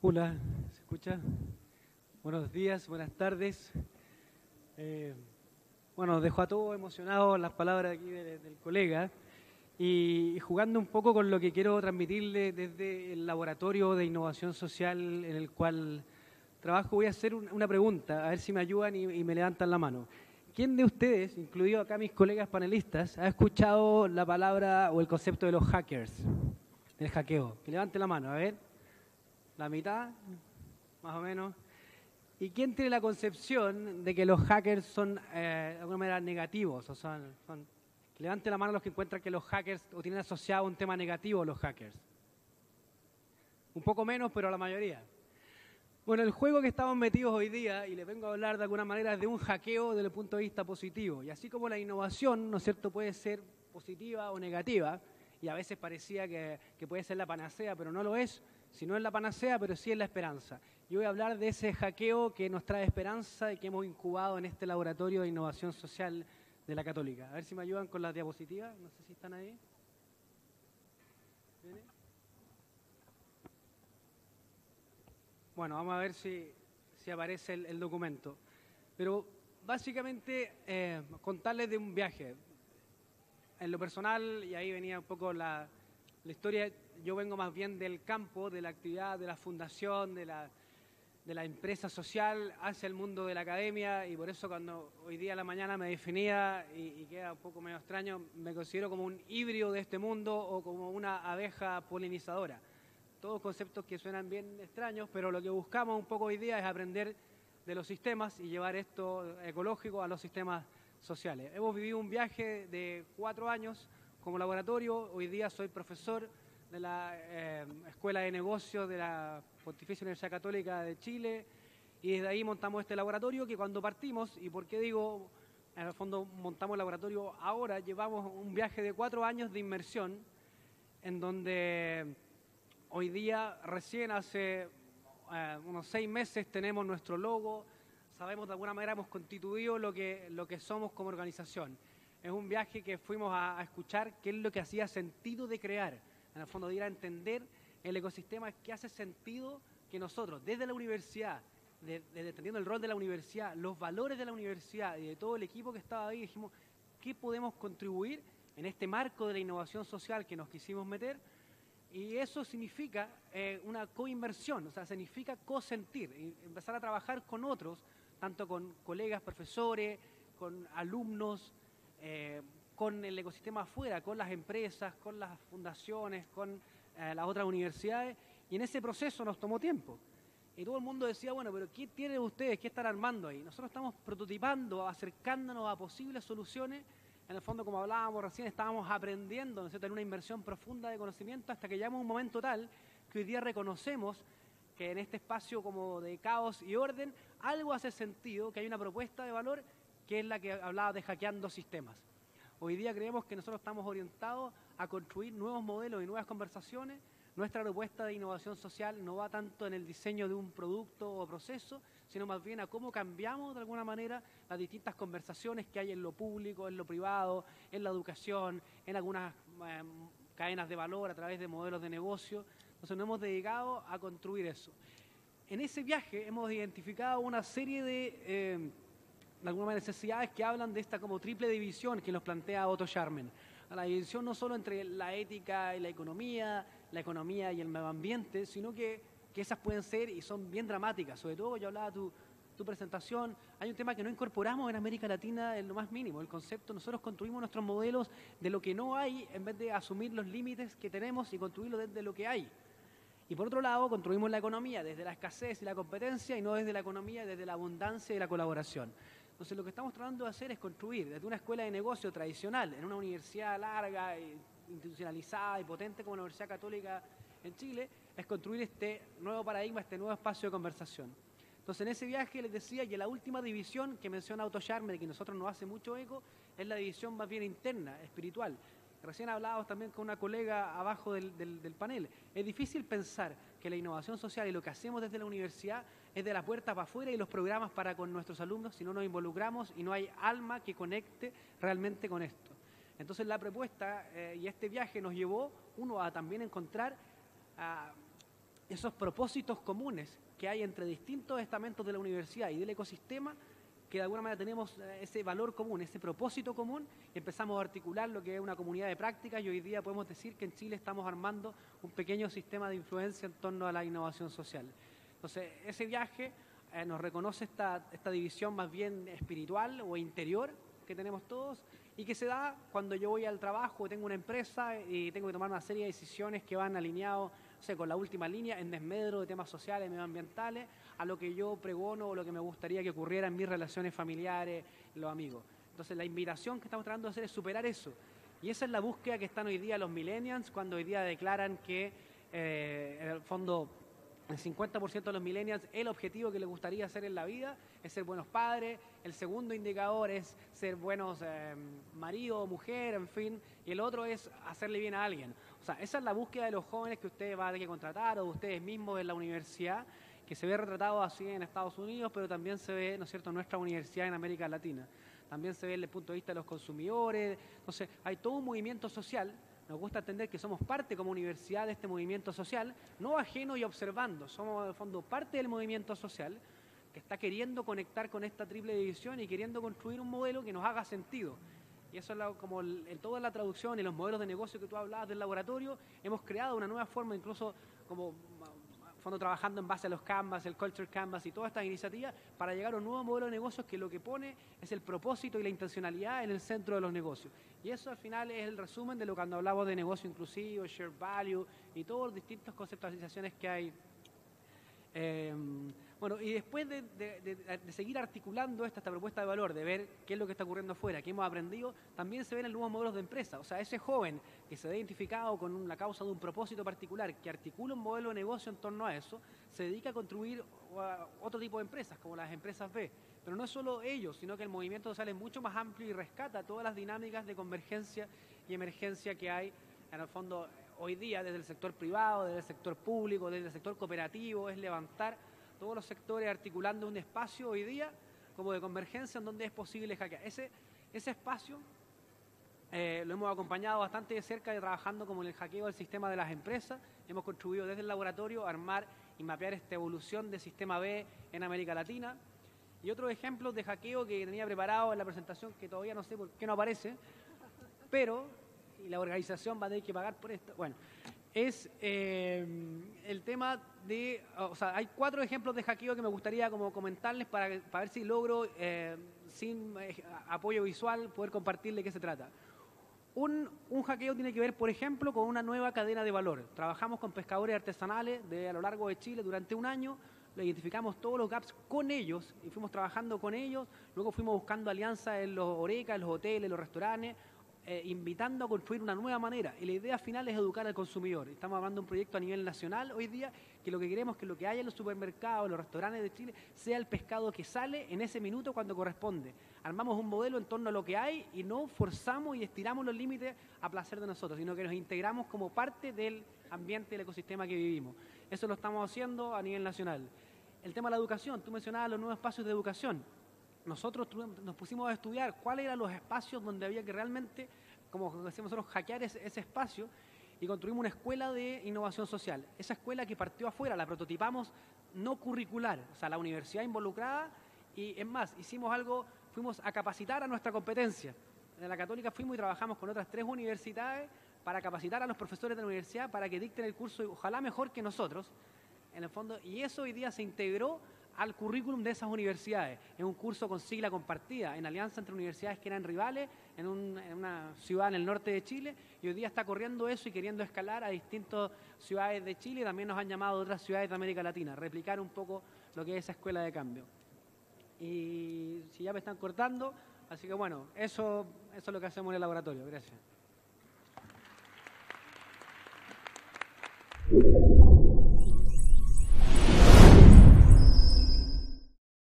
Hola, ¿se escucha? Buenos días, buenas tardes. Eh, bueno, dejo a todos emocionados las palabras aquí del, del colega y, jugando un poco con lo que quiero transmitirle desde el laboratorio de innovación social en el cual trabajo, voy a hacer una pregunta, a ver si me ayudan y, y me levantan la mano. ¿Quién de ustedes, incluido acá mis colegas panelistas, ha escuchado la palabra o el concepto de los hackers, del hackeo? Que levante la mano, a ver la mitad, más o menos. ¿Y quién tiene la concepción de que los hackers son eh, de alguna manera negativos? O son, son, levante la mano los que encuentran que los hackers o tienen asociado un tema negativo los hackers. Un poco menos, pero la mayoría. Bueno, el juego que estamos metidos hoy día, y le vengo a hablar de alguna manera, es de un hackeo desde el punto de vista positivo. Y así como la innovación, ¿no es cierto?, puede ser positiva o negativa, y a veces parecía que, puede ser la panacea, pero no lo es, si no es la panacea, pero sí es la esperanza. Yo voy a hablar de ese hackeo que nos trae esperanza y que hemos incubado en este laboratorio de innovación social de la Católica. A ver si me ayudan con las diapositivas, no sé si están ahí. Bueno, vamos a ver si, si aparece el, documento. Pero básicamente eh, contarles de un viaje. En lo personal, y ahí venía un poco la, historia, yo vengo más bien del campo, de la actividad, de la fundación, de la, de la empresa social hacia el mundo de la academia y por eso cuando hoy día a la mañana me definía y, queda un poco medio extraño, me considero como un híbrido de este mundo o como una abeja polinizadora. Todos conceptos que suenan bien extraños, pero lo que buscamos un poco hoy día es aprender de los sistemas y llevar esto ecológico a los sistemas sociales. Hemos vivido un viaje de cuatro años como laboratorio. Hoy día soy profesor de la eh, Escuela de Negocios de la Pontificia Universidad Católica de Chile y desde ahí montamos este laboratorio que cuando partimos, y por qué digo, en el fondo montamos el laboratorio ahora, llevamos un viaje de cuatro años de inmersión en donde hoy día, recién hace eh, unos seis meses, tenemos nuestro logo, sabemos de alguna manera hemos constituido lo que, lo que somos como organización. Es un viaje que fuimos a, escuchar qué es lo que hacía sentido de crear, en el fondo de ir a entender el ecosistema que hace sentido que nosotros, desde la universidad, de, de, entendiendo el rol de la universidad, los valores de la universidad y de todo el equipo que estaba ahí, dijimos, ¿qué podemos contribuir en este marco de la innovación social que nos quisimos meter? Y eso significa eh, una coinversión, o sea, significa cosentir, empezar a trabajar con otros, tanto con colegas, profesores, con alumnos, eh, con el ecosistema afuera, con las empresas, con las fundaciones, con eh, las otras universidades, y en ese proceso nos tomó tiempo. Y todo el mundo decía, bueno, pero ¿qué tienen ustedes? ¿Qué están armando ahí? Nosotros estamos prototipando, acercándonos a posibles soluciones. En el fondo, como hablábamos recién, estábamos aprendiendo, ¿no es en una inversión profunda de conocimiento hasta que llegamos a un momento tal que hoy día reconocemos que en este espacio como de caos y orden algo hace sentido, que hay una propuesta de valor que es la que hablaba de hackeando sistemas. Hoy día creemos que nosotros estamos orientados a construir nuevos modelos y nuevas conversaciones. Nuestra propuesta de innovación social no va tanto en el diseño de un producto o proceso, sino más bien a cómo cambiamos de alguna manera las distintas conversaciones que hay en lo público, en lo privado, en la educación, en algunas eh, cadenas de valor a través de modelos de negocio. Entonces nos hemos dedicado a construir eso. En ese viaje hemos identificado una serie de... Eh, de alguna manera necesidades que hablan de esta como triple división que nos plantea Otto Scharmen. A la división no solo entre la ética y la economía, la economía y el medio ambiente, sino que, que esas pueden ser y son bien dramáticas. Sobre todo, yo hablaba tu, tu presentación, hay un tema que no incorporamos en América Latina en lo más mínimo, el concepto, nosotros construimos nuestros modelos de lo que no hay en vez de asumir los límites que tenemos y construirlo desde lo que hay. Y por otro lado, construimos la economía desde la escasez y la competencia y no desde la economía, desde la abundancia y la colaboración. Entonces lo que estamos tratando de hacer es construir desde una escuela de negocio tradicional, en una universidad larga, institucionalizada y potente como la Universidad Católica en Chile, es construir este nuevo paradigma, este nuevo espacio de conversación. Entonces en ese viaje les decía que la última división que menciona Otto Scharmer, que nosotros nos hace mucho eco, es la división más bien interna, espiritual. Recién hablábamos también con una colega abajo del, del, panel. Es difícil pensar que la innovación social y lo que hacemos desde la universidad es de la puerta para afuera y los programas para con nuestros alumnos si no nos involucramos y no hay alma que conecte realmente con esto. Entonces la propuesta eh, y este viaje nos llevó, uno, a también encontrar esos propósitos comunes que hay entre distintos estamentos de la universidad y del ecosistema que de alguna manera tenemos eh, ese valor común, ese propósito común, y empezamos a articular lo que es una comunidad de prácticas y hoy día podemos decir que en Chile estamos armando un pequeño sistema de influencia en torno a la innovación social. Entonces, ese viaje eh, nos reconoce esta, esta división más bien espiritual o interior que tenemos todos y que se da cuando yo voy al trabajo, tengo una empresa y tengo que tomar una serie de decisiones que van alineados con la última línea en desmedro de temas sociales, medioambientales, a lo que yo pregono o lo que me gustaría que ocurriera en mis relaciones familiares, los amigos. Entonces la invitación que estamos tratando de hacer es superar eso. Y esa es la búsqueda que están hoy día los millennials cuando hoy día declaran que eh, en el fondo el 50% de los millennials, el objetivo que les gustaría hacer en la vida es ser buenos padres, el segundo indicador es ser buenos eh, marido, mujer, en fin, y el otro es hacerle bien a alguien. O sea, esa es la búsqueda de los jóvenes que ustedes van a tener que contratar o ustedes mismos en la universidad, que se ve retratado así en Estados Unidos, pero también se ve, ¿no es cierto?, en nuestra universidad en América Latina. También se ve desde el punto de vista de los consumidores. Entonces, hay todo un movimiento social nos gusta entender que somos parte como universidad de este movimiento social, no ajeno y observando, somos de fondo parte del movimiento social que está queriendo conectar con esta triple división y queriendo construir un modelo que nos haga sentido. Y eso es como en toda la traducción y los modelos de negocio que tú hablabas del laboratorio, hemos creado una nueva forma, incluso como fondo trabajando en base a los Canvas, el Culture Canvas y todas estas iniciativas para llegar a un nuevo modelo de negocios que lo que pone es el propósito y la intencionalidad en el centro de los negocios. Y eso al final es el resumen de lo que cuando hablamos de negocio inclusivo, share value y todas las distintas conceptualizaciones que hay. Eh, bueno, y después de, seguir articulando esta, esta, propuesta de valor, de ver qué es lo que está ocurriendo afuera, qué hemos aprendido, también se ven nuevos modelos de empresa. O sea, ese joven que se ha identificado con la causa de un propósito particular, que articula un modelo de negocio en torno a eso, se dedica a construir otro tipo de empresas, como las empresas B. Pero no es solo ellos, sino que el movimiento social es mucho más amplio y rescata todas las dinámicas de convergencia y emergencia que hay, en el fondo, hoy día desde el sector privado, desde el sector público, desde el sector cooperativo, es levantar todos los sectores articulando un espacio hoy día como de convergencia en donde es posible hackear. Ese, ese espacio eh, lo hemos acompañado bastante de cerca de trabajando como en el hackeo del sistema de las empresas. Hemos contribuido desde el laboratorio a armar y mapear esta evolución del sistema B en América Latina. Y otros ejemplos de hackeo que tenía preparado en la presentación que todavía no sé por qué no aparece, pero y la organización va a tener que pagar por esto. Bueno, es eh, el tema de, o sea, hay cuatro ejemplos de hackeo que me gustaría como comentarles para, ver si logro, eh, sin eh, apoyo visual, poder compartirle qué se trata. Un, un, hackeo tiene que ver, por ejemplo, con una nueva cadena de valor. Trabajamos con pescadores artesanales de, a lo largo de Chile durante un año, le identificamos todos los gaps con ellos y fuimos trabajando con ellos, luego fuimos buscando alianzas en los orecas, los hoteles, los restaurantes, eh, invitando a construir una nueva manera. Y la idea final es educar al consumidor. Estamos hablando de un proyecto a nivel nacional hoy día que lo que queremos es que lo que haya en los supermercados, en los restaurantes de Chile, sea el pescado que sale en ese minuto cuando corresponde. Armamos un modelo en torno a lo que hay y no forzamos y estiramos los límites a placer de nosotros, sino que nos integramos como parte del ambiente, del ecosistema que vivimos. Eso lo estamos haciendo a nivel nacional. El tema de la educación, tú mencionabas los nuevos espacios de educación nosotros nos pusimos a estudiar cuáles eran los espacios donde había que realmente, como decíamos nosotros, hackear ese, espacio y construimos una escuela de innovación social. Esa escuela que partió afuera, la prototipamos no curricular, o sea, la universidad involucrada y es más, hicimos algo, fuimos a capacitar a nuestra competencia. En la Católica fuimos y trabajamos con otras tres universidades para capacitar a los profesores de la universidad para que dicten el curso, ojalá mejor que nosotros, en el fondo, y eso hoy día se integró al currículum de esas universidades. Es un curso con sigla compartida, en alianza entre universidades que eran rivales en, una ciudad en el norte de Chile, y hoy día está corriendo eso y queriendo escalar a distintas ciudades de Chile, también nos han llamado otras ciudades de América Latina, replicar un poco lo que es esa escuela de cambio. Y si ya me están cortando, así que bueno, eso, eso es lo que hacemos en el laboratorio. Gracias.